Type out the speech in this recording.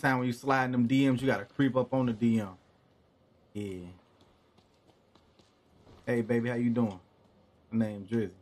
Time when you sliding them DMs, you gotta creep up on the DM. Yeah. Hey baby, how you doing? My name Drizzay.